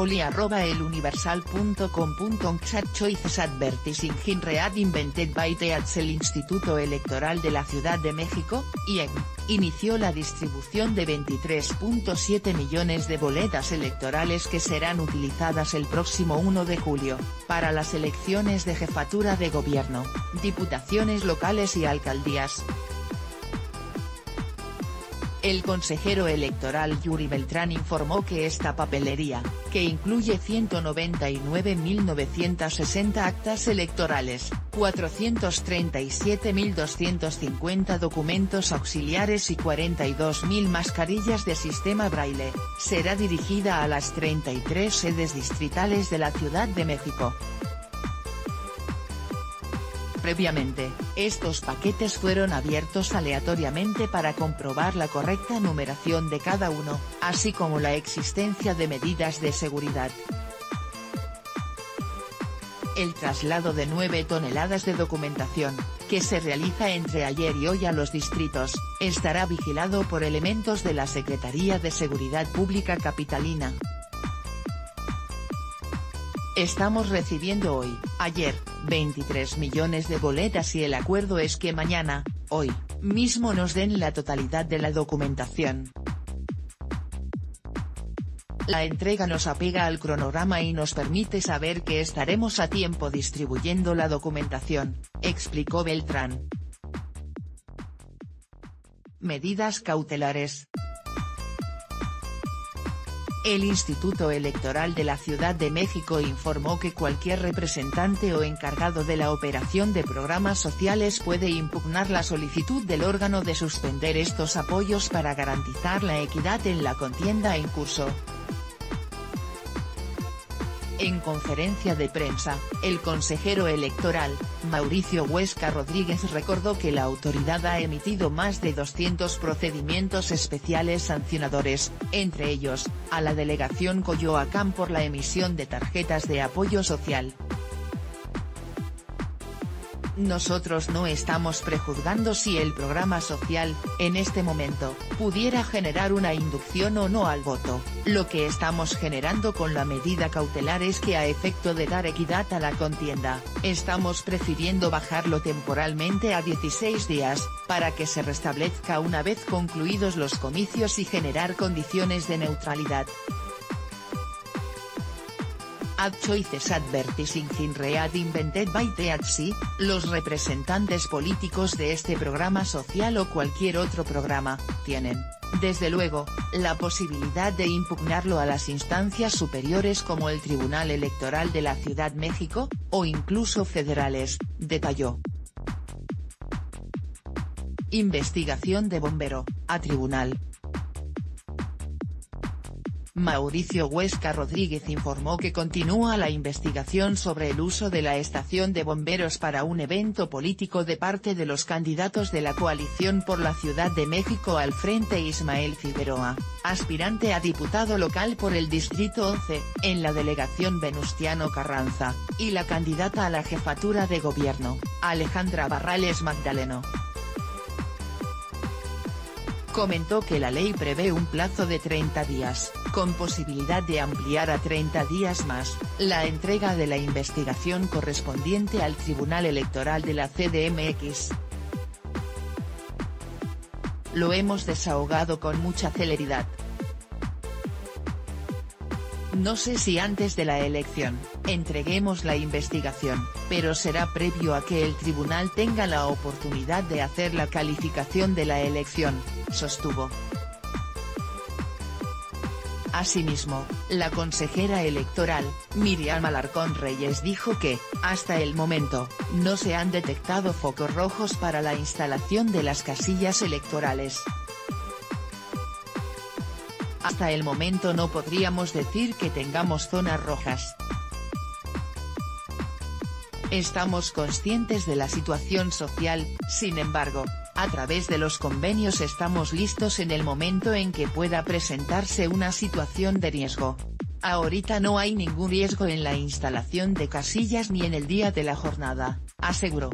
poli arroba eluniversal.com.chat choices advertising in read invented by TH el Instituto Electoral de la Ciudad de México, IEM, inició la distribución de 23.7 millones de boletas electorales que serán utilizadas el próximo 1 de julio, para las elecciones de jefatura de gobierno, diputaciones locales y alcaldías. El consejero electoral Yuri Beltrán informó que esta papelería, que incluye 199.960 actas electorales, 437.250 documentos auxiliares y 42.000 mascarillas de sistema braille, será dirigida a las 33 sedes distritales de la Ciudad de México. Previamente, estos paquetes fueron abiertos aleatoriamente para comprobar la correcta numeración de cada uno, así como la existencia de medidas de seguridad. El traslado de 9 toneladas de documentación, que se realiza entre ayer y hoy a los distritos, estará vigilado por elementos de la Secretaría de Seguridad Pública Capitalina. Estamos recibiendo hoy, ayer, 23 millones de boletas y el acuerdo es que mañana, hoy, mismo nos den la totalidad de la documentación. La entrega nos apega al cronograma y nos permite saber que estaremos a tiempo distribuyendo la documentación, explicó Beltrán. Medidas cautelares. El Instituto Electoral de la Ciudad de México informó que cualquier representante o encargado de la operación de programas sociales puede impugnar la solicitud del órgano de suspender estos apoyos para garantizar la equidad en la contienda en curso. En conferencia de prensa, el consejero electoral, Mauricio Huesca Rodríguez recordó que la autoridad ha emitido más de 200 procedimientos especiales sancionadores, entre ellos, a la delegación Coyoacán por la emisión de tarjetas de apoyo social. Nosotros no estamos prejuzgando si el programa social, en este momento, pudiera generar una inducción o no al voto, lo que estamos generando con la medida cautelar es que a efecto de dar equidad a la contienda, estamos prefiriendo bajarlo temporalmente a 16 días, para que se restablezca una vez concluidos los comicios y generar condiciones de neutralidad. Ad Choices Advertising in Read Invented by THC, los representantes políticos de este programa social o cualquier otro programa, tienen, desde luego, la posibilidad de impugnarlo a las instancias superiores como el Tribunal Electoral de la Ciudad México, o incluso federales, detalló. Investigación de bombero, a tribunal, Mauricio Huesca Rodríguez informó que continúa la investigación sobre el uso de la estación de bomberos para un evento político de parte de los candidatos de la coalición por la Ciudad de México al frente Ismael Figueroa, aspirante a diputado local por el Distrito 11, en la delegación Venustiano Carranza, y la candidata a la jefatura de gobierno, Alejandra Barrales Magdaleno. Comentó que la ley prevé un plazo de 30 días, con posibilidad de ampliar a 30 días más, la entrega de la investigación correspondiente al Tribunal Electoral de la CDMX. Lo hemos desahogado con mucha celeridad. No sé si antes de la elección, entreguemos la investigación, pero será previo a que el tribunal tenga la oportunidad de hacer la calificación de la elección, sostuvo. Asimismo, la consejera electoral, Miriam Alarcón Reyes dijo que, hasta el momento, no se han detectado focos rojos para la instalación de las casillas electorales. Hasta el momento no podríamos decir que tengamos zonas rojas. Estamos conscientes de la situación social, sin embargo, a través de los convenios estamos listos en el momento en que pueda presentarse una situación de riesgo. Ahorita no hay ningún riesgo en la instalación de casillas ni en el día de la jornada, aseguró.